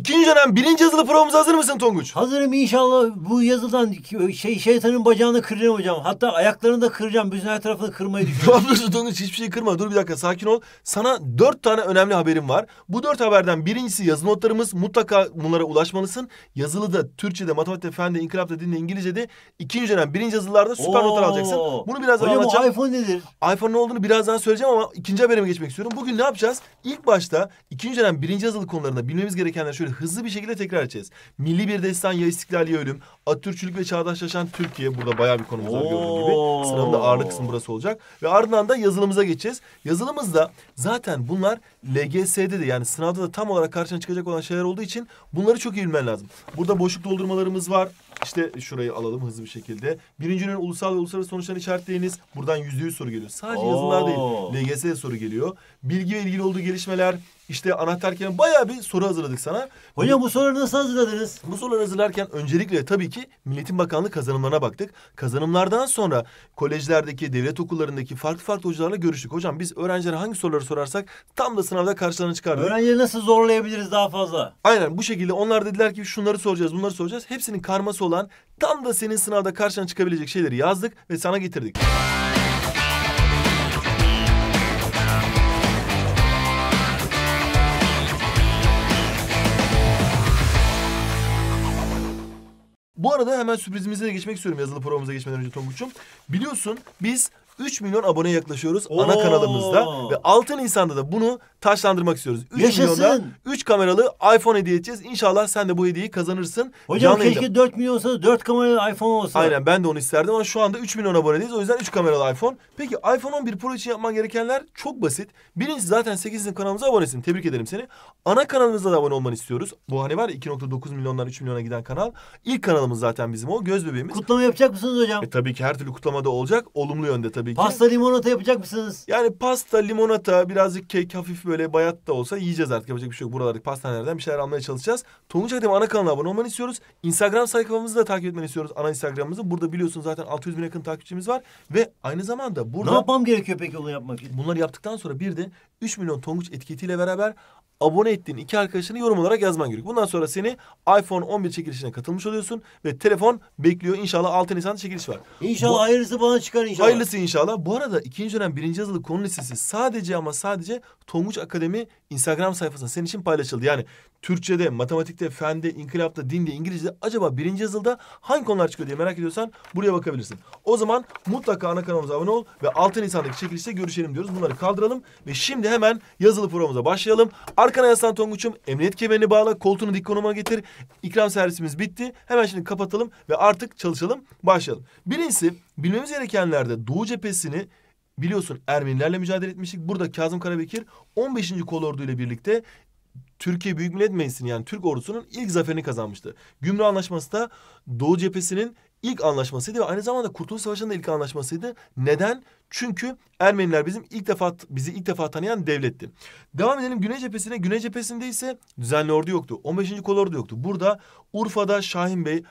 İkinci dönem birinci yazılı programımıza hazır mısın Tonguç? Hazırım inşallah bu yazıdan şey şeytanın bacağını kıracağım hocam. Hatta ayaklarını da kıracağım. Bütün her tarafını kırmayı Ne düşünüyorum. yapıyorsun Tonguç? Hiçbir şey kırma. Dur bir dakika sakin ol. Sana dört tane önemli haberim var. Bu dört haberden birincisi yazı notlarımız. Mutlaka bunlara ulaşmalısın. Yazılı da Türkçe'de, matematikte, fende, inkılapta, dinde, İngilizce'de ikinci dönem birinci yazılılarda süper notlar Oo. alacaksın. Bunu birazdan Hocam anlatacağım. o iPhone nedir? iPhone ne olduğunu birazdan söyleyeceğim ama ikinci haberime geçmek istiyorum. Bugün ne yapacağız? İlk başta ikinci dönem birinci yazılı konularında bilmemiz gerekenler şöyle hızlı bir şekilde tekrar edeceğiz. Milli bir destan ya istiklal ya ölüm. Atatürkçülük ve çağdaşlaşan Türkiye. Burada bayağı bir konumuz var gördüğün gibi. Da ağırlık kısmı burası olacak. Ve ardından da yazılımıza geçeceğiz. Yazılımızda zaten bunlar LGS'de de yani sınavda da tam olarak karşına çıkacak olan şeyler olduğu için bunları çok iyi bilmen lazım. Burada boşluk doldurmalarımız var. İşte şurayı alalım hızlı bir şekilde. Birincinin ulusal ve uluslararası sonuçlarını işaretleyiniz. Buradan yüzde yüz soru geliyor. Sadece yazılılar değil. Oo. LGS'de soru geliyor. Bilgi ve ilgili olduğu gelişmeler. işte anahtar kelime bayağı bir soru hazırladık sana. Hocam bu soruları nasıl hazırladınız? Bu soruları hazırlarken öncelikle tabii ki Milletin Bakanlığı kazanımlarına baktık. Kazanımlardan sonra kolejlerdeki, devlet okullarındaki farklı farklı hocalarla görüştük. Hocam biz öğrencilere hangi soruları sorarsak tam da sınavda karşılarına çıkardık. Öğrencileri nasıl zorlayabiliriz daha fazla? Aynen bu şekilde onlar dediler ki şunları soracağız, bunları soracağız. Hepsinin karması olan tam da senin sınavda karşına çıkabilecek şeyleri yazdık ve sana getirdik. Bu arada hemen sürprizimize de geçmek istiyorum yazılı programımıza geçmeden önce Tonguç'um. Biliyorsun biz 3 milyon aboneye yaklaşıyoruz ana Oo. kanalımızda ve 6 Nisan'da da bunu taşlandırmak istiyoruz. 3 Yaşasın. milyonda 3 kameralı iPhone hediye edeceğiz. İnşallah sen de bu hediyeyi kazanırsın. Hocam Canlı yayında. keşke 4 milyon olsa da 4 kameralı iPhone olsa. Aynen ben de onu isterdim ama şu anda 3 milyon abonedeyiz. O yüzden 3 kameralı iPhone. Peki iPhone 11 Pro için yapman gerekenler çok basit. Birincisi zaten 8. kanalımıza abonesin. Tebrik ederim seni. Ana kanalımıza da abone olmanı istiyoruz. Bu hani var ya 2.9 milyondan 3 milyona giden kanal. İlk kanalımız zaten bizim o. Göz bebeğimiz. Kutlama yapacak mısınız hocam? E tabii ki her türlü kutlamada olacak. Olumlu yönde tabii ki. Pasta limonata yapacak mısınız? Yani pasta, limonata, birazcık kek, hafif böyle bayat da olsa yiyeceğiz artık. Yapacak bir şey yok. Buralardaki pastanelerden bir şeyler almaya çalışacağız. Tonguç Akademi ana kanalına abone olmanı istiyoruz. Instagram sayfamızı da takip etmeni istiyoruz. Ana Instagram'ımızı. Burada biliyorsunuz zaten 600 bin yakın takipçimiz var. Ve aynı zamanda Ne burada yapmam gerekiyor peki onu yapmak için? bunları yaptıktan sonra bir de 3 milyon Tonguç etiketiyle beraber abone ettiğin iki arkadaşını yorum olarak yazman gerekiyor. Bundan sonra seni iPhone 11 çekilişine katılmış oluyorsun ve telefon bekliyor. İnşallah 6 Nisan'da çekiliş var. İnşallah Bu- hayırlısı bana çıkar inşallah. Hayırlısı inşallah. Bu arada ikinci dönem birinci yazılı konu listesi sadece ama sadece Tonguç Akademi Instagram sayfasında senin için paylaşıldı. Yani Türkçe'de, matematikte, fende, inkılapta, dinde, İngilizce'de acaba birinci yazılıda hangi konular çıkıyor diye merak ediyorsan buraya bakabilirsin. O zaman mutlaka ana kanalımıza abone ol ve 6 Nisan'daki çekilişte görüşelim diyoruz. Bunları kaldıralım ve şimdi hemen yazılı programımıza başlayalım. Arkana yaslan Tonguç'um emniyet kemerini bağla, koltuğunu dik konuma getir. İkram servisimiz bitti. Hemen şimdi kapatalım ve artık çalışalım, başlayalım. Birincisi bilmemiz gerekenlerde Doğu cephesini biliyorsun Ermenilerle mücadele etmiştik. Burada Kazım Karabekir 15. Kolordu ile birlikte Türkiye Büyük Millet Meclisi'nin yani Türk ordusunun ilk zaferini kazanmıştı. Gümrük Anlaşması da Doğu cephesinin ilk anlaşmasıydı ve aynı zamanda Kurtuluş Savaşı'nın ilk anlaşmasıydı. Neden? Çünkü Ermeniler bizim ilk defa bizi ilk defa tanıyan devletti. Devam edelim Güney cephesine. Güney cephesinde ise düzenli ordu yoktu. 15. kolordu yoktu. Burada Urfa'da Şahin Bey,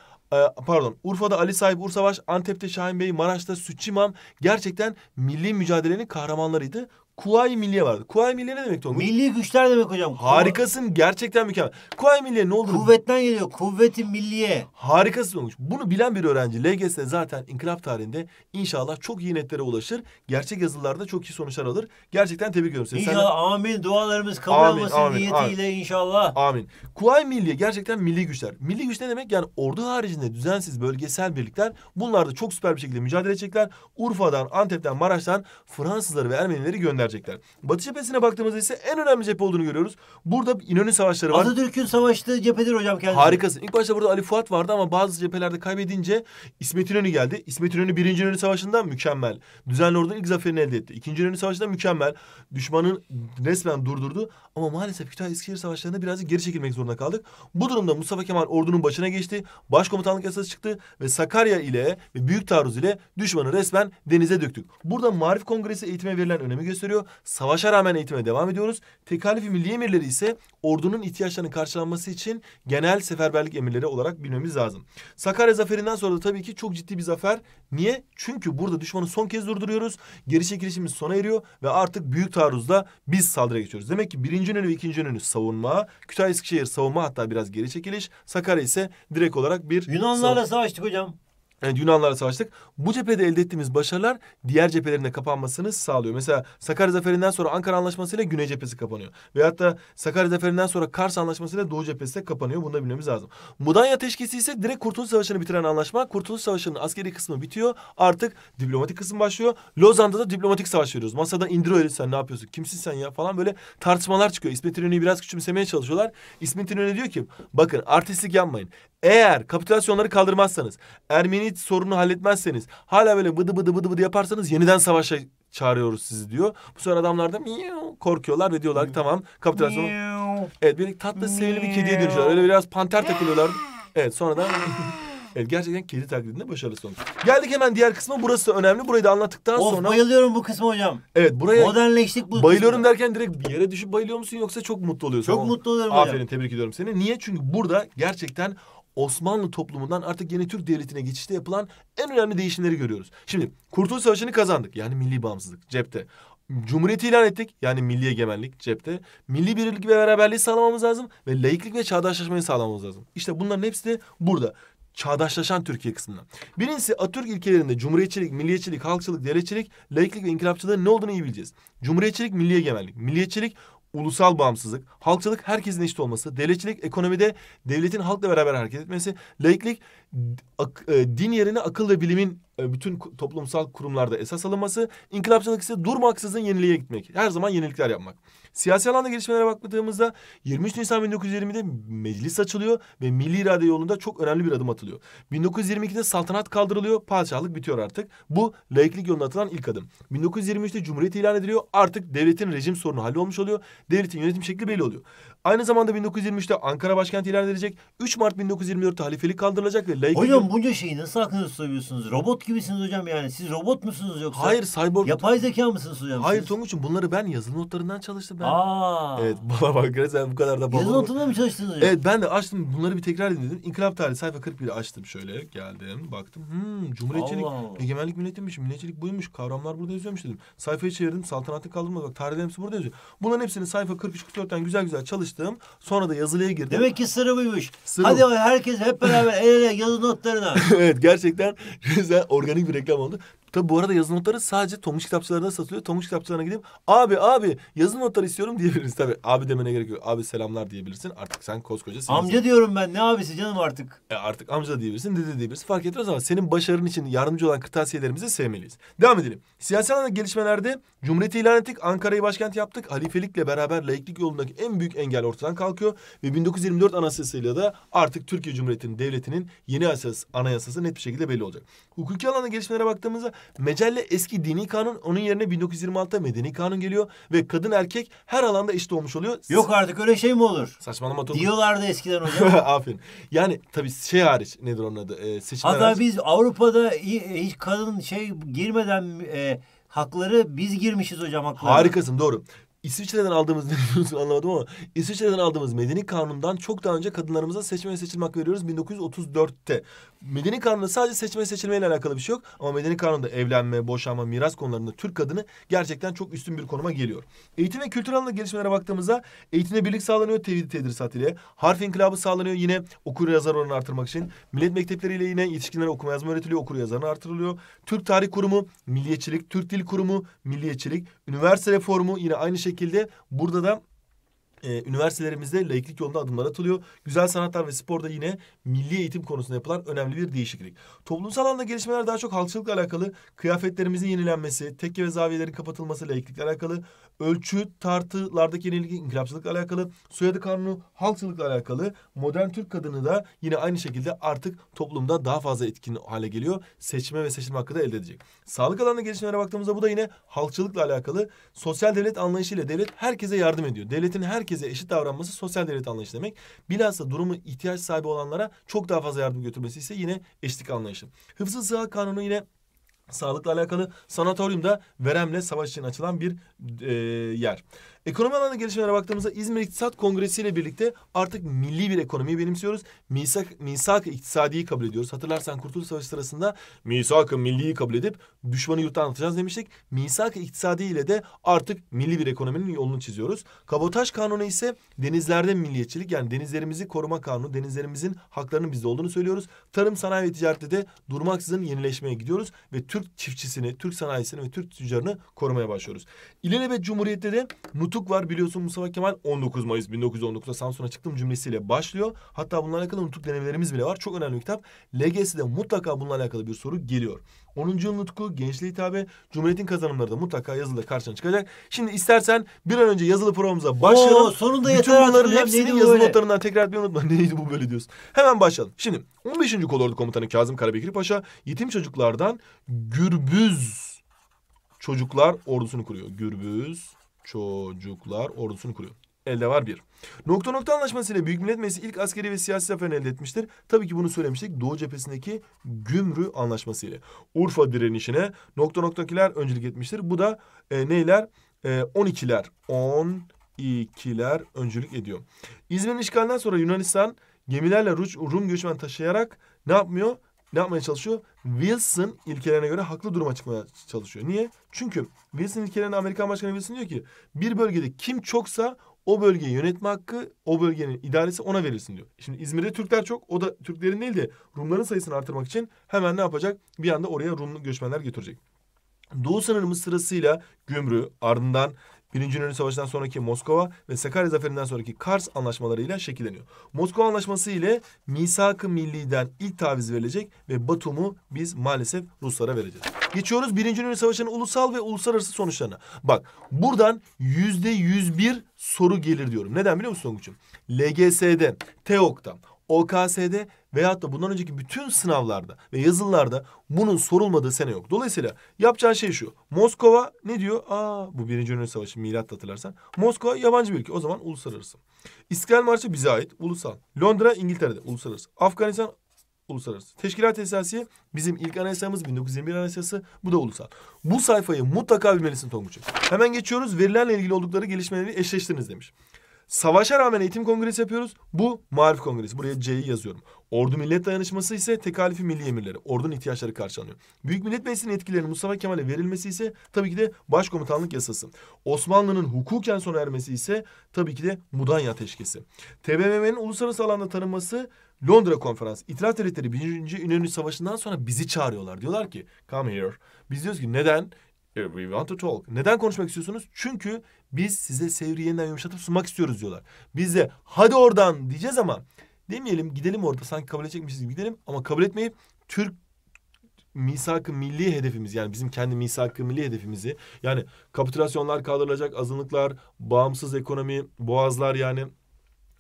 pardon Urfa'da Ali Sahip Ursavaş, Antep'te Şahin Bey, Maraş'ta Sütçü İmam gerçekten milli mücadelenin kahramanlarıydı. Kuvayi Milliye vardı. Kuvayi Milliye ne demek Tonguç? Milli güçler demek hocam. Harikasın gerçekten mükemmel. Kuvayi Milliye ne olduğunu Kuvvetten geliyor. Kuvveti milliye. Harikasın olmuş. Bunu bilen bir öğrenci LGS zaten inkılap tarihinde inşallah çok iyi netlere ulaşır. Gerçek yazılarda çok iyi sonuçlar alır. Gerçekten tebrik ediyorum seni. Sen İnşallah amin. Dualarımız kabul Amin, olmasın amin, niyetiyle inşallah. Amin. Kuvayi Milliye gerçekten milli güçler. Milli güç ne demek? Yani ordu haricinde düzensiz bölgesel birlikler bunlar da çok süper bir şekilde mücadele edecekler. Urfa'dan, Antep'ten, Maraş'tan Fransızları ve Ermenileri gönderecekler. Batı cephesine baktığımızda ise en önemli cephe olduğunu görüyoruz. Burada İnönü savaşları var. Atatürk'ün savaştığı cephedir hocam kendisi. Harikasın. İlk başta burada Ali Fuat vardı ama bazı cephelerde kaybedince İsmet İnönü geldi. İsmet İnönü birinci İnönü Savaşı'nda mükemmel. Düzenli ordunun ilk zaferini elde etti. İkinci İnönü Savaşı'nda mükemmel. Düşmanın resmen durdurdu. Ama maalesef Kütahya Eskişehir Savaşları'nda birazcık geri çekilmek zorunda kaldık. Bu durumda Mustafa Kemal ordunun başına geçti. Başkomutanlık yasası çıktı ve Sakarya ile ve Büyük Taarruz ile düşmanı resmen denize döktük. Burada Marif Kongresi eğitime verilen önemi gösteriyor. Gösteriyor. Savaşa rağmen eğitime devam ediyoruz. Tekalifi milli emirleri ise ordunun ihtiyaçlarının karşılanması için genel seferberlik emirleri olarak bilmemiz lazım. Sakarya zaferinden sonra da tabii ki çok ciddi bir zafer. Niye? Çünkü burada düşmanı son kez durduruyoruz. Geri çekilişimiz sona eriyor ve artık büyük taarruzda biz saldırıya geçiyoruz. Demek ki birinci önü ve ikinci önü savunma, Kütahya Eskişehir savunma hatta biraz geri çekiliş. Sakarya ise direkt olarak bir Yunanlarla savaştık hocam. Evet Yunanlarla savaştık. Bu cephede elde ettiğimiz başarılar diğer cephelerin de kapanmasını sağlıyor. Mesela Sakarya Zaferi'nden sonra Ankara Anlaşması ile Güney cephesi kapanıyor. Veyahut da Sakarya Zaferi'nden sonra Kars Anlaşması ile Doğu cephesi de kapanıyor. Bunu da bilmemiz lazım. Mudanya Ateşkesi ise direkt Kurtuluş Savaşı'nı bitiren anlaşma. Kurtuluş Savaşı'nın askeri kısmı bitiyor. Artık diplomatik kısım başlıyor. Lozan'da da diplomatik savaş veriyoruz. Masada indiriyor herif, sen ne yapıyorsun? Kimsin sen ya falan böyle tartışmalar çıkıyor. İsmet İnönü'yü biraz küçümsemeye çalışıyorlar. İsmet İnönü diyor ki bakın artistlik yapmayın. Eğer kapitülasyonları kaldırmazsanız, Ermeni sorunu halletmezseniz, hala böyle bıdı bıdı bıdı bıdı yaparsanız yeniden savaşa çağırıyoruz sizi diyor. Bu sefer adamlar da korkuyorlar ve diyorlar ki tamam kapitülasyon. Evet bir tatlı sevimli bir kediye dönüşüyorlar. Öyle biraz panter takılıyorlar. Evet sonra da Evet gerçekten kedi taklidinde başarılı sonuç. Geldik hemen diğer kısma. Burası önemli. Burayı da anlattıktan Of sonra. bayılıyorum bu kısma hocam. Evet buraya Modernleştik bu bayılıyorum kısma. derken direkt bir yere düşüp bayılıyor musun yoksa çok mutlu oluyorsun? Çok Ama- mutlu oluyorum Aferin hocam. tebrik ediyorum seni. Niye? Çünkü burada gerçekten Osmanlı toplumundan artık yeni Türk devletine geçişte yapılan en önemli değişimleri görüyoruz. Şimdi Kurtuluş Savaşı'nı kazandık. Yani milli bağımsızlık cepte. Cumhuriyeti ilan ettik. Yani milli egemenlik cepte. Milli birlik ve beraberliği sağlamamız lazım. Ve laiklik ve çağdaşlaşmayı sağlamamız lazım. İşte bunların hepsi de burada. Çağdaşlaşan Türkiye kısmından. Birincisi Atatürk ilkelerinde cumhuriyetçilik, milliyetçilik, halkçılık, devletçilik, laiklik ve inkılapçılığın ne olduğunu iyi bileceğiz. Cumhuriyetçilik, milli egemenlik. Milliyetçilik, ulusal bağımsızlık, halkçılık herkesin eşit olması, devletçilik ekonomide devletin halkla beraber hareket etmesi, laiklik e, din yerine akıl ve bilimin bütün ku- toplumsal kurumlarda esas alınması, inkılapçılık ise durmaksızın yeniliğe gitmek, her zaman yenilikler yapmak. Siyasi alanda gelişmelere baktığımızda 23 Nisan 1920'de meclis açılıyor ve milli irade yolunda çok önemli bir adım atılıyor. 1922'de saltanat kaldırılıyor, padişahlık bitiyor artık. Bu laiklik yolunda atılan ilk adım. 1923'te cumhuriyet ilan ediliyor. Artık devletin rejim sorunu hallolmuş oluyor. Devletin yönetim şekli belli oluyor. Aynı zamanda 1923'te Ankara başkenti ilan edilecek. 3 Mart 1924'te halifelik kaldırılacak ve laiklik... Hocam bunca şeyi nasıl aklınızda tutuyorsunuz? Robot gibisiniz hocam yani. Siz robot musunuz yoksa? Hayır cyborg... Yapay zeka mısınız hocam? Hayır siz? Tonguç'um bunları ben yazılı notlarından çalıştım ben. Aa. Evet bana bak sen bu kadar da baba. Yazı notunda mı çalıştınız hocam? Evet ben de açtım bunları bir tekrar dinledim. İnkılap tarihi sayfa 41'i açtım şöyle geldim baktım. Hmm cumhuriyetçilik, Allah egemenlik milletinmiş, milliyetçilik buymuş. Kavramlar burada yazıyormuş dedim. Sayfayı çevirdim saltanatı kaldırma bak tarihlerin hepsi burada yazıyor. Bunların hepsini sayfa 43-44'ten güzel güzel çalıştım. Sonra da yazılıya girdim. Demek ki sırrı buymuş. Sırrı Hadi herkes hep beraber el ele yazı notlarına. evet gerçekten güzel organik bir reklam oldu. Tabi bu arada yazı notları sadece Tomuş kitapçılarında satılıyor. Tomuş kitapçılarına gidip abi abi yazı notları istiyorum diyebiliriz. Tabi abi demene gerek yok. Abi selamlar diyebilirsin. Artık sen koskocasın. Amca diyorum ben ne abisi canım artık. E artık amca diyebilirsin, dede diyebilirsin. Fark etmez ama senin başarın için yardımcı olan kırtasiyelerimizi sevmeliyiz. Devam edelim. Siyasi alanda gelişmelerde Cumhuriyeti ilan ettik. Ankara'yı başkent yaptık. Halifelikle beraber laiklik yolundaki en büyük engel ortadan kalkıyor. Ve 1924 anayasasıyla da artık Türkiye Cumhuriyeti'nin devletinin yeni asas, anayasası net bir şekilde belli olacak. Hukuki alanda gelişmelere baktığımızda Mecelle eski dini kanun onun yerine 1926'da medeni kanun geliyor. Ve kadın erkek her alanda eşit olmuş oluyor. Yok artık öyle şey mi olur? Saçmalama Tonguç. Diyorlardı eskiden hocam. Aferin. Yani tabii şey hariç nedir onun adı? Ee, seçimler Hatta hariç. biz Avrupa'da hi- hiç kadın şey girmeden e, hakları biz girmişiz hocam hakları. Harikasın doğru. İsviçre'den aldığımız ne diyorsun anlamadım ama İsviçre'den aldığımız medeni kanundan çok daha önce kadınlarımıza seçme ve seçilme veriyoruz 1934'te. Medeni kanunda sadece seçme ve seçilmeyle alakalı bir şey yok ama medeni kanunda evlenme, boşanma, miras konularında Türk kadını gerçekten çok üstün bir konuma geliyor. Eğitim ve kültür alanında gelişmelere baktığımızda eğitimde birlik sağlanıyor tevhid tedrisat ile. Harf inkılabı sağlanıyor yine okur yazar oranını artırmak için. Millet mektepleriyle yine yetişkinlere okuma yazma öğretiliyor, okur yazarını artırılıyor. Türk Tarih Kurumu, Milliyetçilik, Türk Dil Kurumu, Milliyetçilik, üniversite reformu yine aynı şekilde burada da e, üniversitelerimizde laiklik yolunda adımlar atılıyor. Güzel sanatlar ve sporda yine milli eğitim konusunda yapılan önemli bir değişiklik. Toplumsal alanda gelişmeler daha çok halkçılıkla alakalı. Kıyafetlerimizin yenilenmesi, tekke ve zaviyelerin kapatılması laiklikle alakalı. Ölçü, tartılardaki yenilik inkılapçılıkla alakalı. Soyadı kanunu halkçılıkla alakalı. Modern Türk kadını da yine aynı şekilde artık toplumda daha fazla etkin hale geliyor. Seçme ve seçilme hakkı da elde edecek. Sağlık alanında gelişmelere baktığımızda bu da yine halkçılıkla alakalı. Sosyal devlet anlayışıyla devlet herkese yardım ediyor. Devletin herkese eşit davranması sosyal devlet anlayışı demek. Bilhassa durumu ihtiyaç sahibi olanlara çok daha fazla yardım götürmesi ise yine eşitlik anlayışı. Hıfzı sıha kanunu yine Sağlıkla alakalı sanatoryumda veremle savaş için açılan bir e, yer. Ekonomi alanında gelişmelere baktığımızda İzmir İktisat Kongresi ile birlikte artık milli bir ekonomiyi benimsiyoruz. Misak, misak iktisadiyi kabul ediyoruz. Hatırlarsan Kurtuluş Savaşı sırasında misak-ı milliyi kabul edip düşmanı yurttan atacağız demiştik. Misak iktisadi ile de artık milli bir ekonominin yolunu çiziyoruz. Kabotaj kanunu ise denizlerde milliyetçilik yani denizlerimizi koruma kanunu, denizlerimizin haklarının bizde olduğunu söylüyoruz. Tarım, sanayi ve ticarette de durmaksızın yenileşmeye gidiyoruz ve Türk çiftçisini, Türk sanayisini ve Türk tüccarını korumaya başlıyoruz. İlelebet Cumhuriyet'te de nutuk var biliyorsun Mustafa Kemal 19 Mayıs 1919'da Samsun'a çıktım cümlesiyle başlıyor. Hatta bununla alakalı nutuk denemelerimiz bile var. Çok önemli bir kitap. LGS'de mutlaka bununla alakalı bir soru geliyor. 10. yıl nutku, gençliğe hitabe, Cumhuriyet'in kazanımları da mutlaka yazılı karşına çıkacak. Şimdi istersen bir an önce yazılı programımıza başlayalım. Oo, sonunda Bütün yeter bunların hepsini yazılı böyle? notlarından tekrar etmeyi unutma. Neydi bu böyle diyorsun. Hemen başlayalım. Şimdi 15. Kolordu Komutanı Kazım Karabekir Paşa yetim çocuklardan Gürbüz Çocuklar Ordusunu kuruyor. Gürbüz Çocuklar Ordusunu kuruyor. Elde var bir. Nokta nokta anlaşmasıyla Büyük Millet Meclisi ilk askeri ve siyasi zaferini elde etmiştir. Tabii ki bunu söylemiştik. Doğu cephesindeki Gümrü Anlaşması ile. Urfa direnişine nokta noktakiler öncülük etmiştir. Bu da e, neyler? E, 12'ler. 12'ler öncülük ediyor. İzmir'in işgalinden sonra Yunanistan gemilerle Rum, göçmen taşıyarak ne yapmıyor? Ne yapmaya çalışıyor? Wilson ilkelerine göre haklı duruma çıkmaya çalışıyor. Niye? Çünkü Wilson ilkelerine Amerikan Başkanı Wilson diyor ki bir bölgede kim çoksa o bölgeyi yönetme hakkı, o bölgenin idaresi ona verilsin diyor. Şimdi İzmir'de Türkler çok. O da Türklerin değil de Rumların sayısını artırmak için hemen ne yapacak? Bir anda oraya Rum göçmenler götürecek. Doğu sınırımız sırasıyla Gümrü, ardından Birinci Yunan Savaşı'ndan sonraki Moskova ve Sakarya Zaferi'nden sonraki Kars anlaşmalarıyla şekilleniyor. Moskova Anlaşması ile Misak-ı Milli'den ilk taviz verilecek ve Batum'u biz maalesef Ruslara vereceğiz. Geçiyoruz Birinci Yunan Savaşı'nın ulusal ve uluslararası sonuçlarına. Bak buradan yüzde yüz bir soru gelir diyorum. Neden biliyor musun Tonguç'um? LGS'de, TEOK'ta, OKS'de veyahut da bundan önceki bütün sınavlarda ve yazılılarda bunun sorulmadığı sene yok. Dolayısıyla yapacağın şey şu. Moskova ne diyor? Aa bu Birinci Dünya Savaşı milat hatırlarsan. Moskova yabancı bir ülke. O zaman uluslararası. İstiklal Marşı bize ait. Ulusal. Londra İngiltere'de. Uluslararası. Afganistan uluslararası. Teşkilat Esasiye bizim ilk anayasamız 1921 Anayasası. Bu da ulusal. Bu sayfayı mutlaka bilmelisin Tonguç'um. Hemen geçiyoruz. Verilerle ilgili oldukları gelişmeleri eşleştiriniz demiş. Savaşa rağmen eğitim kongresi yapıyoruz. Bu marif kongresi. Buraya C'yi yazıyorum. Ordu millet dayanışması ise tekalifi milli emirleri. Ordunun ihtiyaçları karşılanıyor. Büyük Millet Meclisi'nin etkilerinin Mustafa Kemal'e verilmesi ise tabii ki de başkomutanlık yasası. Osmanlı'nın hukuken sona ermesi ise tabii ki de Mudanya Teşkisi. TBMM'nin uluslararası alanda tanınması Londra Konferansı. İtiraf devletleri 1. İnönü Savaşı'ndan sonra bizi çağırıyorlar. Diyorlar ki come here. Biz diyoruz ki neden? We want to talk. Neden konuşmak istiyorsunuz? Çünkü biz size sevri yeniden yumuşatıp sunmak istiyoruz diyorlar. Biz de hadi oradan diyeceğiz ama demeyelim gidelim orada sanki kabul edecekmişiz gibi gidelim ama kabul etmeyip Türk misak-ı milli hedefimiz yani bizim kendi misak-ı milli hedefimizi yani kapitülasyonlar kaldırılacak azınlıklar, bağımsız ekonomi, boğazlar yani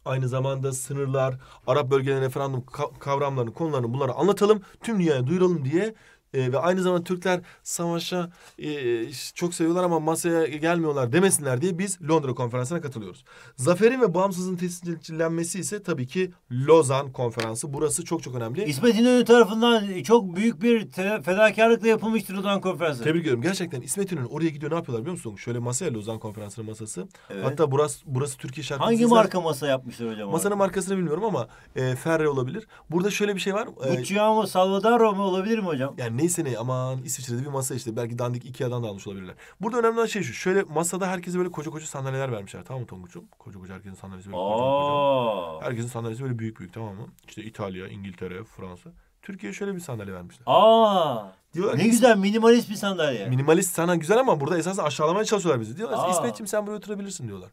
aynı zamanda sınırlar, Arap bölgelerine referandum ka- kavramlarını, konularını bunları anlatalım, tüm dünyaya duyuralım diye e, ve aynı zamanda Türkler savaşa e, çok seviyorlar ama masaya gelmiyorlar demesinler diye biz Londra konferansına katılıyoruz. Zaferin ve bağımsızlığın tescillenmesi ise tabii ki Lozan konferansı. Burası çok çok önemli. İsmet İnönü tarafından çok büyük bir fedakarlıkla yapılmıştır Lozan Konferansı. Tebrik ediyorum. Gerçekten İsmet İnönü oraya gidiyor ne yapıyorlar biliyor musun? Şöyle masaya Lozan konferansının masası. Evet. Hatta burası burası Türkiye şarkısı. Hangi marka masa yapmışlar hocam? Masanın markasını bilmiyorum ama e, Ferre olabilir. Burada şöyle bir şey var. E, Gucci mu Salvador mu olabilir mi hocam? Yani neyse ne aman İsviçre'de bir masa işte belki dandik Ikea'dan da almış olabilirler. Burada önemli olan şey şu. Şöyle masada herkese böyle koca koca sandalyeler vermişler tamam mı Tonguç'um? Koca koca herkesin sandalyesi böyle koca. Herkesin sandalyesi böyle büyük büyük tamam mı? İşte İtalya, İngiltere, Fransa. Türkiye'ye şöyle bir sandalye vermişler. Aa. Diyorlar Ne ki, güzel minimalist bir sandalye. Minimalist sana güzel ama burada esasında aşağılamaya çalışıyorlar bizi. Diyorlar Aa. İsmet'ciğim sen buraya oturabilirsin diyorlar.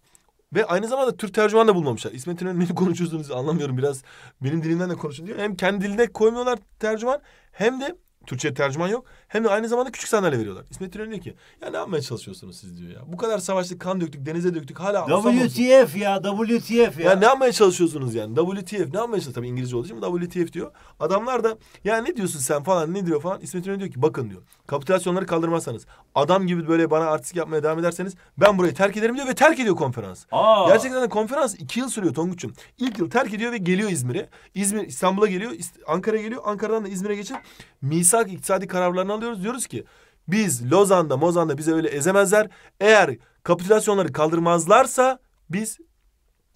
Ve aynı zamanda Türk tercüman da bulmamışlar. İsmet İnönü'nün ne konuşuyorsunuz anlamıyorum biraz. Benim dilimden de konuşun diyor. Hem kendi diline koymuyorlar tercüman hem de Türkçe tercüman yok. Hem de aynı zamanda küçük sandalye veriyorlar. İsmet İnönü diyor ki ya ne yapmaya çalışıyorsunuz siz diyor ya. Bu kadar savaştık, kan döktük, denize döktük hala. WTF ya WTF ya. Ya ne yapmaya çalışıyorsunuz yani? WTF ne yapmaya çalışıyorsunuz? Tabii İngilizce olduğu için WTF diyor. Adamlar da ya ne diyorsun sen falan ne diyor falan. İsmet İnönü diyor ki bakın diyor. Kapitülasyonları kaldırmazsanız adam gibi böyle bana artistik yapmaya devam ederseniz ben burayı terk ederim diyor ve terk ediyor konferans. Aa. Gerçekten de konferans iki yıl sürüyor Tonguç'um. İlk yıl terk ediyor ve geliyor İzmir'e. İzmir İstanbul'a geliyor. İst- Ankara'ya geliyor. Ankara'dan da İzmir'e geçip misak iktisadi kararlarını alıyoruz. Diyoruz ki biz Lozan'da, Mozan'da bize öyle ezemezler. Eğer kapitülasyonları kaldırmazlarsa biz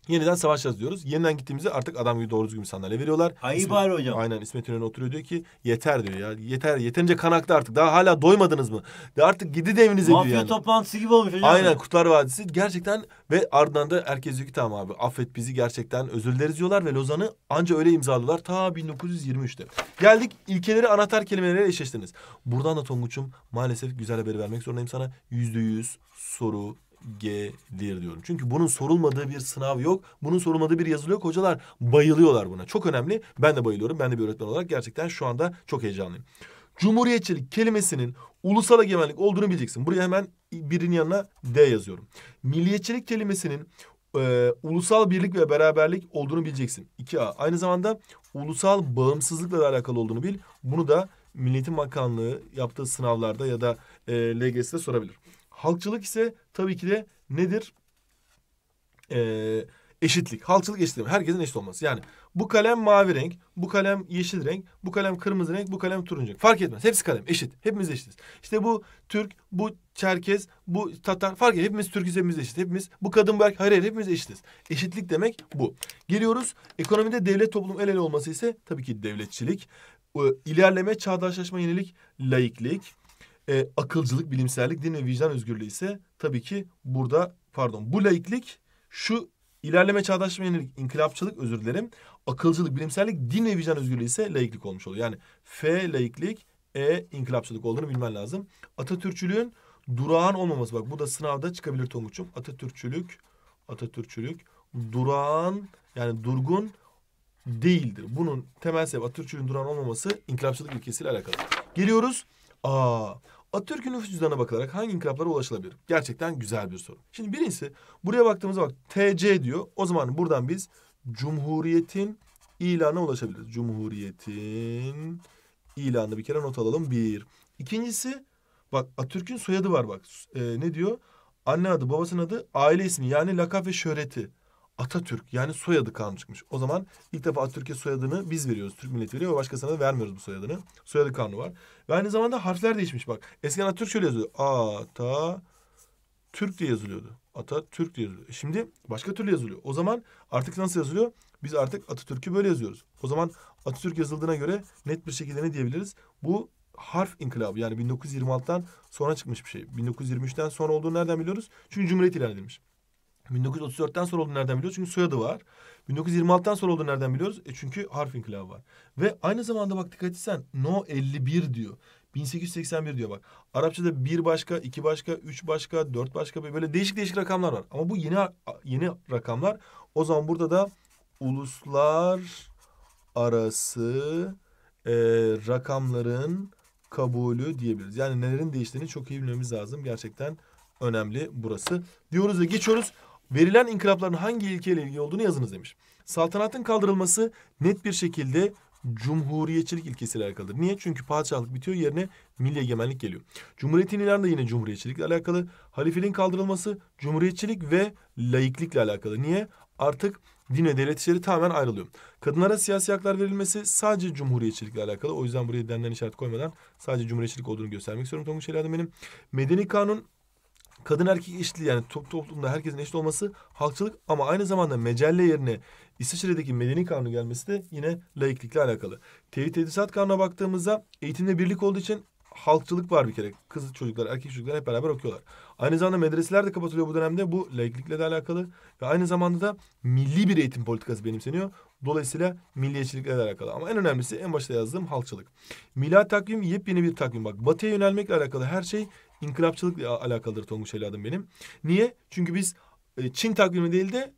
yeniden savaşacağız diyoruz. Yeniden gittiğimizde artık adam gibi doğru düzgün sandalye veriyorlar. İyi İsmet- bari hocam. Aynen İsmet İnönü oturuyor diyor ki yeter diyor ya. Yeter yeterince kan aktı artık. Daha hala doymadınız mı? De artık gidin evinize diyor Mafya yani. toplantısı gibi olmuş hocam. Aynen Kurtlar Vadisi gerçekten ve ardından da herkes diyor ki tamam abi affet bizi gerçekten özür dileriz diyorlar ve Lozan'ı anca öyle imzaladılar ta 1923'te. Geldik ilkeleri anahtar kelimelere eşleştiniz. Buradan da Tonguç'um maalesef güzel haberi vermek zorundayım sana. Yüzde yüz soru gelir diyorum. Çünkü bunun sorulmadığı bir sınav yok. Bunun sorulmadığı bir yazılı yok. Hocalar bayılıyorlar buna. Çok önemli. Ben de bayılıyorum. Ben de bir öğretmen olarak gerçekten şu anda çok heyecanlıyım. Cumhuriyetçilik kelimesinin ulusal egemenlik olduğunu bileceksin. Buraya hemen birinin yanına D yazıyorum. Milliyetçilik kelimesinin e, ulusal birlik ve beraberlik olduğunu bileceksin. 2A. Aynı zamanda ulusal bağımsızlıkla da alakalı olduğunu bil. Bunu da Milliyetin Bakanlığı yaptığı sınavlarda ya da e, LGS'de sorabilir. Halkçılık ise tabii ki de nedir? Ee, eşitlik. Halkçılık eşitlik. Herkesin eşit olması. Yani bu kalem mavi renk, bu kalem yeşil renk, bu kalem kırmızı renk, bu kalem turuncu renk. Fark etmez. Hepsi kalem. Eşit. Hepimiz eşitiz. İşte bu Türk, bu Çerkez, bu Tatar. Fark etmez. Hepimiz Türk'üz, hepimiz eşit. Hepimiz bu kadın bu erkek. Hayır hayır hepimiz eşitiz. Eşitlik demek bu. Geliyoruz. Ekonomide devlet toplum el ele olması ise tabii ki devletçilik. Ee, ilerleme, çağdaşlaşma, yenilik, laiklik. Ee, akılcılık, bilimsellik, din ve vicdan özgürlüğü ise tabii ki burada pardon bu laiklik şu ilerleme çağdaşlığa yönelik inkılapçılık özür dilerim. Akılcılık, bilimsellik, din ve vicdan özgürlüğü ise laiklik olmuş oluyor. Yani F laiklik, E inkılapçılık olduğunu bilmen lazım. Atatürkçülüğün durağan olmaması bak bu da sınavda çıkabilir Tonguç'um. Atatürkçülük, Atatürkçülük durağan yani durgun değildir. Bunun temel sebebi Atatürkçülüğün durağan olmaması inkılapçılık ilkesiyle alakalı. Geliyoruz. Aa, Atatürk'ün nüfus cüzdanına bakılarak hangi inkılaplara ulaşılabilir? Gerçekten güzel bir soru. Şimdi birincisi buraya baktığımızda bak TC diyor. O zaman buradan biz Cumhuriyet'in ilanına ulaşabiliriz. Cumhuriyet'in ilanını bir kere not alalım. Bir. İkincisi bak Atatürk'ün soyadı var bak. Ee, ne diyor? Anne adı, babasının adı, aile ismi yani lakap ve şöhreti. Atatürk yani soyadı kanun çıkmış. O zaman ilk defa Atatürk'e soyadını biz veriyoruz. Türk milleti veriyor ve başkasına da vermiyoruz bu soyadını. Soyadı kanunu var. Ve aynı zamanda harfler değişmiş bak. Eskiden Atatürk şöyle yazıyordu. Ata Türk diye yazılıyordu. Atatürk diye yazılıyor. E Şimdi başka türlü yazılıyor. O zaman artık nasıl yazılıyor? Biz artık Atatürk'ü böyle yazıyoruz. O zaman Atatürk yazıldığına göre net bir şekilde ne diyebiliriz? Bu harf inkılabı yani 1926'dan sonra çıkmış bir şey. 1923'ten sonra olduğunu nereden biliyoruz? Çünkü Cumhuriyet ilan edilmiş. 1934'ten sonra olduğunu nereden biliyoruz? Çünkü soyadı var. 1926'dan sonra olduğunu nereden biliyoruz? E çünkü harf inkılabı var. Ve aynı zamanda bak dikkat etsen No 51 diyor. 1881 diyor bak. Arapçada bir başka, iki başka, üç başka, dört başka böyle değişik değişik rakamlar var. Ama bu yeni yeni rakamlar. O zaman burada da uluslar arası e, rakamların kabulü diyebiliriz. Yani nelerin değiştiğini çok iyi bilmemiz lazım. Gerçekten önemli burası. Diyoruz ve geçiyoruz. Verilen inkılapların hangi ilkeyle ilgili olduğunu yazınız demiş. Saltanatın kaldırılması net bir şekilde cumhuriyetçilik ilkesiyle alakalıdır. Niye? Çünkü padişahlık bitiyor yerine milli egemenlik geliyor. Cumhuriyetin ilanı da yine cumhuriyetçilikle alakalı. Halifeliğin kaldırılması cumhuriyetçilik ve laiklikle alakalı. Niye? Artık din ve devlet işleri tamamen ayrılıyor. Kadınlara siyasi haklar verilmesi sadece cumhuriyetçilikle alakalı. O yüzden buraya denden işaret koymadan sadece cumhuriyetçilik olduğunu göstermek istiyorum Tonguç Şeriat'ın benim. Medeni kanun kadın erkek eşitliği yani top, toplumda herkesin eşit olması halkçılık ama aynı zamanda mecelle yerine İsviçre'deki medeni kanunu gelmesi de yine laiklikle alakalı. Tevhid Tedrisat Kanunu'na baktığımızda eğitimde birlik olduğu için halkçılık var bir kere. Kız çocuklar, erkek çocuklar hep beraber okuyorlar. Aynı zamanda medreseler de kapatılıyor bu dönemde. Bu laiklikle de alakalı. Ve aynı zamanda da milli bir eğitim politikası benimseniyor. Dolayısıyla milliyetçilikle de alakalı. Ama en önemlisi en başta yazdığım halkçılık. Milad takvim yepyeni bir takvim. Bak batıya yönelmekle alakalı her şey inkılapçılıkla alakalıdır Tonguç evladım benim. Niye? Çünkü biz e, Çin takvimi değil de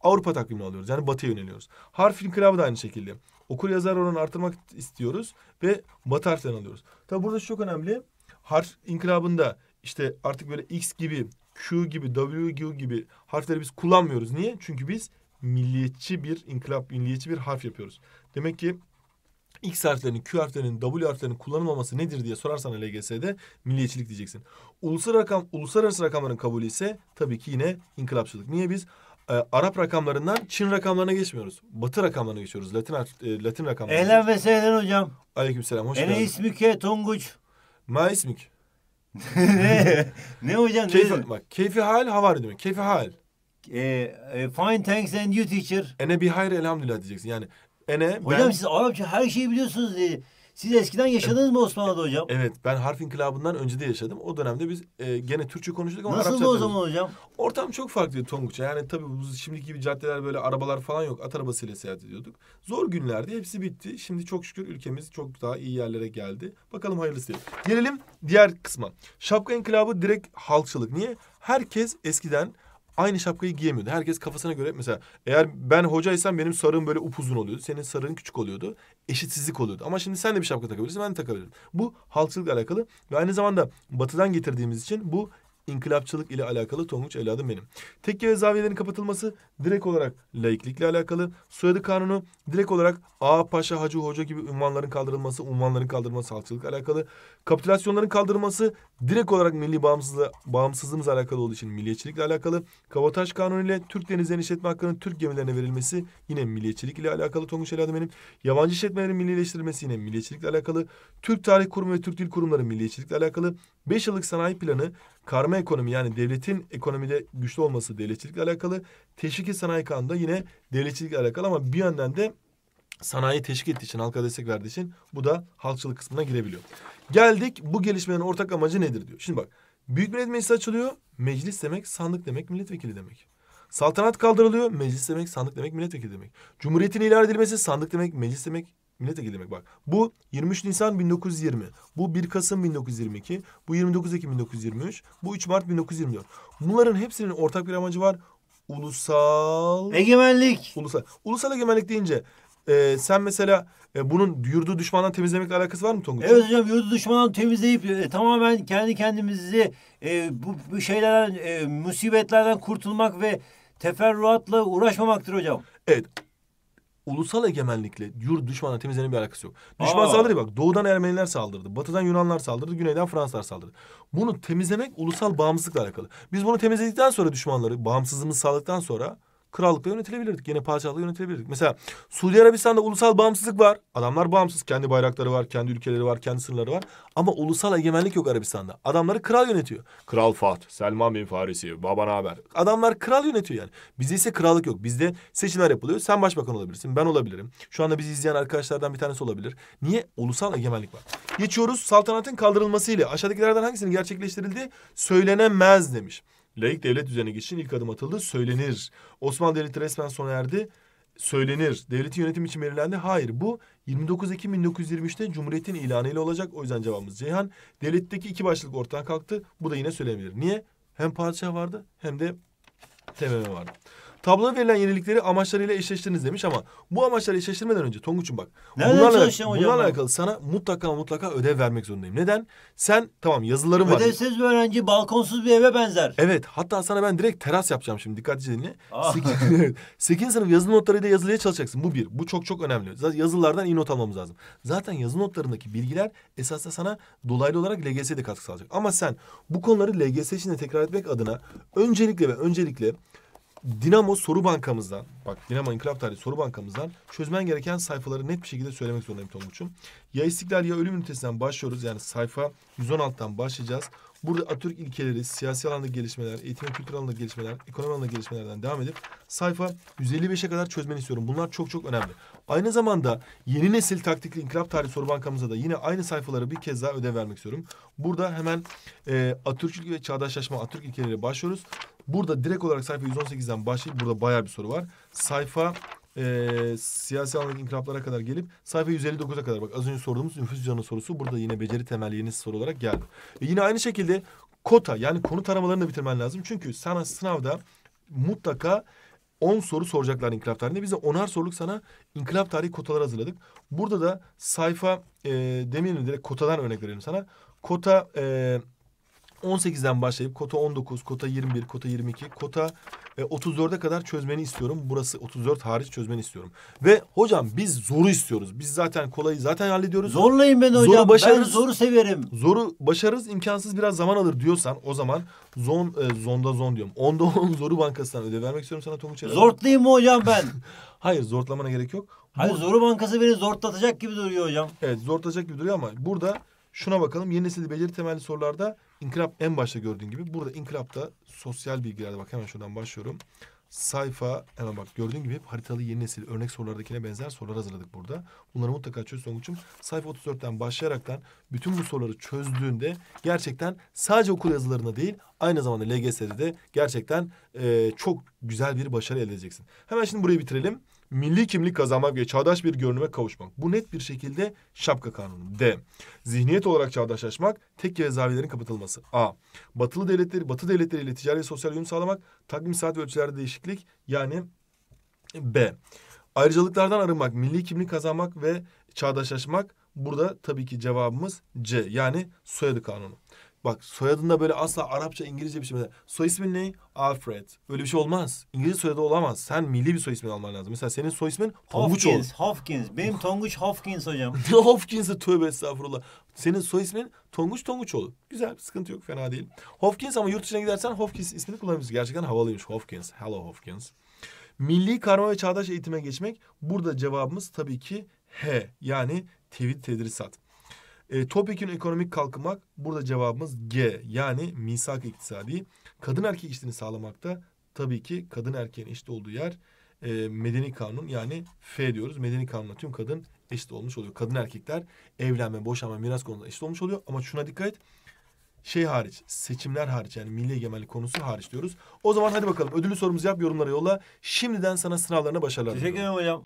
Avrupa takvimini alıyoruz. Yani batıya yöneliyoruz. Harf inkılabı da aynı şekilde. Okur yazar oranını artırmak istiyoruz ve batı harflerini alıyoruz. Tabi burada çok önemli. Harf inkılabında işte artık böyle X gibi, Q gibi, W gibi harfleri biz kullanmıyoruz. Niye? Çünkü biz milliyetçi bir inkılap, milliyetçi bir harf yapıyoruz. Demek ki X harflerinin, Q harflerinin, W harflerinin kullanılmaması nedir diye sorarsan LGS'de milliyetçilik diyeceksin. Ulusal rakam, uluslararası rakamların kabulü ise tabii ki yine inkılapçılık. Niye biz e, Arap rakamlarından Çin rakamlarına geçmiyoruz. Batı rakamlarına geçiyoruz. Latin e, Latin rakamlarına. Ehlen ve sehlen hocam. Aleykümselam. Hoş geldin. Enes Müke Tonguç. Ma ismik. ne? ne hocam? Keyfi, bak keyfi hal havar demek. Keyfi hal. E, e, fine thanks and you teacher. Ene bir hayır elhamdülillah diyeceksin. Yani ene Hocam ben... siz Arapça her şeyi biliyorsunuz. E, siz eskiden yaşadınız mı Osmanlı'da hocam? Evet ben harf inkılabından önce de yaşadım. O dönemde biz e, gene Türkçe konuştuk ama Nasıldı Arapça o yapıyorduk. zaman hocam? Ortam çok farklıydı Tonguç'a. Yani tabii bu şimdiki gibi caddeler böyle arabalar falan yok. At arabasıyla seyahat ediyorduk. Zor günlerdi. Hepsi bitti. Şimdi çok şükür ülkemiz çok daha iyi yerlere geldi. Bakalım hayırlısı. Gelelim diğer kısma. Şapka inkılabı direkt halkçılık. Niye? Herkes eskiden aynı şapkayı giyemiyordu. Herkes kafasına göre mesela eğer ben hocaysam benim sarığım böyle upuzun oluyordu. Senin sarığın küçük oluyordu. Eşitsizlik oluyordu. Ama şimdi sen de bir şapka takabilirsin ben de takabilirim. Bu halkçılıkla alakalı ve aynı zamanda batıdan getirdiğimiz için bu inkılapçılık ile alakalı Tonguç evladım benim. Tekke ve zaviyelerin kapatılması direkt olarak laiklikle alakalı. Soyadı kanunu direkt olarak ağa, paşa, hacı, hoca gibi ünvanların kaldırılması, unvanların kaldırılması halkçılıkla alakalı. Kapitülasyonların kaldırılması direkt olarak milli bağımsızlığı, bağımsızlığımızla alakalı olduğu için milliyetçilikle alakalı. Kabotaj kanunu ile Türk denizlerini işletme hakkının Türk gemilerine verilmesi yine milliyetçilik ile alakalı Tonguç evladım benim. Yabancı işletmelerin millileştirilmesi yine milliyetçilikle alakalı. Türk Tarih Kurumu ve Türk Dil Kurumları milliyetçilikle alakalı. 5 yıllık sanayi planı karma ekonomi yani devletin ekonomide güçlü olması devletçilikle alakalı. Teşviki sanayi kanunu da yine devletçilikle alakalı ama bir yönden de sanayi teşvik ettiği için, halka destek verdiği için bu da halkçılık kısmına girebiliyor. Geldik bu gelişmenin ortak amacı nedir diyor. Şimdi bak Büyük Millet Meclisi açılıyor. Meclis demek sandık demek milletvekili demek. Saltanat kaldırılıyor. Meclis demek sandık demek milletvekili demek. Cumhuriyetin ilan edilmesi sandık demek meclis demek milletvekili demek bak. Bu 23 Nisan 1920. Bu 1 Kasım 1922. Bu 29 Ekim 1923. Bu 3 Mart 1924. Bunların hepsinin ortak bir amacı var. Ulusal... Egemenlik. Ulusal, ulusal egemenlik deyince e, sen mesela e, bunun yurdu düşmandan temizlemekle alakası var mı Tonguç? Evet hocam yurdu düşmandan temizleyip e, tamamen kendi kendimizi e, bu, bu şeylerden e, musibetlerden kurtulmak ve teferruatla uğraşmamaktır hocam. Evet. Ulusal egemenlikle yurt düşmanla temizlemenin bir alakası yok. Düşman Aa. saldırı bak. Doğudan Ermeniler saldırdı. Batıdan Yunanlar saldırdı. Güneyden Fransızlar saldırdı. Bunu temizlemek ulusal bağımsızlıkla alakalı. Biz bunu temizledikten sonra düşmanları, bağımsızlığımızı sağladıktan sonra krallıkla yönetilebilirdik. Yine padişahlıkla yönetilebilirdik. Mesela Suudi Arabistan'da ulusal bağımsızlık var. Adamlar bağımsız. Kendi bayrakları var, kendi ülkeleri var, kendi sınırları var. Ama ulusal egemenlik yok Arabistan'da. Adamları kral yönetiyor. Kral Fat, Selman bin Farisi, babana haber. Adamlar kral yönetiyor yani. Bizde ise krallık yok. Bizde seçimler yapılıyor. Sen başbakan olabilirsin, ben olabilirim. Şu anda bizi izleyen arkadaşlardan bir tanesi olabilir. Niye? Ulusal egemenlik var. Geçiyoruz saltanatın kaldırılmasıyla. Aşağıdakilerden hangisinin gerçekleştirildiği söylenemez demiş. Laik devlet düzeni geçişin ilk adım atıldı. Söylenir. Osmanlı Devleti resmen sona erdi. Söylenir. Devletin yönetim için belirlendi. Hayır bu 29 Ekim 1923'te Cumhuriyet'in ilanıyla olacak. O yüzden cevabımız Ceyhan. Devletteki iki başlık ortadan kalktı. Bu da yine söylenebilir. Niye? Hem padişah vardı hem de TBMM vardı. Tabloda verilen yenilikleri amaçlarıyla eşleştiriniz demiş ama bu amaçları eşleştirmeden önce Tonguç'um bak. Nereden bunlarla, çalışacağım hocam bunlarla ben? alakalı sana mutlaka mutlaka ödev vermek zorundayım. Neden? Sen tamam yazıların var. Ödevsiz bir öğrenci balkonsuz bir eve benzer. Evet hatta sana ben direkt teras yapacağım şimdi dikkatlice dinle. Ah. 8. sınıf yazılı notlarıyla yazılıya çalışacaksın. Bu bir. Bu çok çok önemli. Zaten yazılılardan iyi not almamız lazım. Zaten yazı notlarındaki bilgiler esasında sana dolaylı olarak LGS'de katkı sağlayacak. Ama sen bu konuları LGS için de tekrar etmek adına öncelikle ve öncelikle Dinamo soru bankamızdan, bak Dinamo İnkılap Tarihi soru bankamızdan çözmen gereken sayfaları net bir şekilde söylemek zorundayım Tonguç'um. Ya istiklal ya ölüm ünitesinden başlıyoruz. Yani sayfa 116'dan başlayacağız. Burada Atatürk ilkeleri, siyasi alanda gelişmeler, eğitim ve kültür alanında gelişmeler, ekonomi alanında gelişmelerden devam edip sayfa 155'e kadar çözmeni istiyorum. Bunlar çok çok önemli. Aynı zamanda yeni nesil taktikli inkılap tarihi soru bankamıza da yine aynı sayfaları bir kez daha ödev vermek istiyorum. Burada hemen e, Atatürkçülük ve çağdaşlaşma Atatürk ilkeleriyle başlıyoruz. Burada direkt olarak sayfa 118'den başlayıp burada bayağı bir soru var. Sayfa e, siyasi alandaki inkılaplara kadar gelip sayfa 159'a kadar bak az önce sorduğumuz nüfus cüzdanı sorusu burada yine beceri temelli yeni soru olarak geldi. E, yine aynı şekilde kota yani konu taramalarını da bitirmen lazım. Çünkü sana sınavda mutlaka 10 soru soracaklar inkılap tarihinde. Biz de 10'ar soruluk sana inkılap tarihi kotaları hazırladık. Burada da sayfa e, demeyelim direkt kotadan örnek verelim sana. Kota e, 18'den başlayıp kota 19, kota 21, kota 22, kota e, 34'e kadar çözmeni istiyorum. Burası 34 hariç çözmeni istiyorum. Ve hocam biz zoru istiyoruz. Biz zaten kolayı zaten hallediyoruz. Zorlayın beni Zoru hocam. Ben başarırız. zoru severim. Zoru başarırız imkansız biraz zaman alır diyorsan o zaman zon e, zonda zon diyorum. Onda on zoru bankasından ödev vermek istiyorum sana Tonguç Eren. Zortlayayım mı hocam ben? Hayır zortlamana gerek yok. Hani Bu- zoru bankası beni zortlatacak gibi duruyor hocam. Evet zortlayacak gibi duruyor ama burada Şuna bakalım. Yeni nesil beceri temelli sorularda inkılap en başta gördüğün gibi. Burada inkılapta sosyal bilgilerde bak hemen şuradan başlıyorum. Sayfa hemen bak gördüğün gibi hep haritalı yeni nesil örnek sorulardakine benzer sorular hazırladık burada. Bunları mutlaka çöz Tonguç'um. Sayfa 34'ten başlayaraktan bütün bu soruları çözdüğünde gerçekten sadece okul yazılarına değil aynı zamanda LGS'de de gerçekten e, çok güzel bir başarı elde edeceksin. Hemen şimdi burayı bitirelim. Milli kimlik kazanmak ve çağdaş bir görünüme kavuşmak. Bu net bir şekilde şapka kanunu. D. Zihniyet olarak çağdaşlaşmak, tekke ve zaviyelerin kapatılması. A. Batılı devletleri, Batı devletleriyle ticari ve sosyal uyum sağlamak, takvim saat ve ölçülerde değişiklik yani B. Ayrıcalıklardan arınmak, milli kimlik kazanmak ve çağdaşlaşmak. Burada tabii ki cevabımız C. Yani soyadı kanunu. Bak soyadında böyle asla Arapça, İngilizce bir şey. Mesela soy ismin ne? Alfred. Öyle bir şey olmaz. İngilizce soyadı olamaz. Sen milli bir soy ismi alman lazım. Mesela senin soy ismin Tonguçoğlu. Hopkins, Hopkins. Benim Tonguç Hopkins hocam. Hopkins'e tövbe estağfurullah. Senin soy ismin Tonguç Tonguçoğlu. Güzel sıkıntı yok fena değil. Hopkins ama yurt dışına gidersen Hopkins ismini kullanabilirsin. Gerçekten havalıymış Hopkins. Hello Hopkins. Milli karma ve çağdaş eğitime geçmek. Burada cevabımız tabii ki H. Yani tevhid tedrisat. E, topyekun ekonomik kalkınmak. Burada cevabımız G. Yani misak iktisadi. Kadın erkek eşitliğini sağlamakta. Tabii ki kadın erkeğin eşit olduğu yer e, medeni kanun yani F diyoruz. Medeni kanunla tüm kadın eşit olmuş oluyor. Kadın erkekler evlenme, boşanma, miras konusunda eşit olmuş oluyor. Ama şuna dikkat et. Şey hariç, seçimler hariç yani milli egemenlik konusu hariç diyoruz. O zaman hadi bakalım ödüllü sorumuzu yap yorumlara yolla. Şimdiden sana sınavlarına başarılar Teşekkür ederim hocam.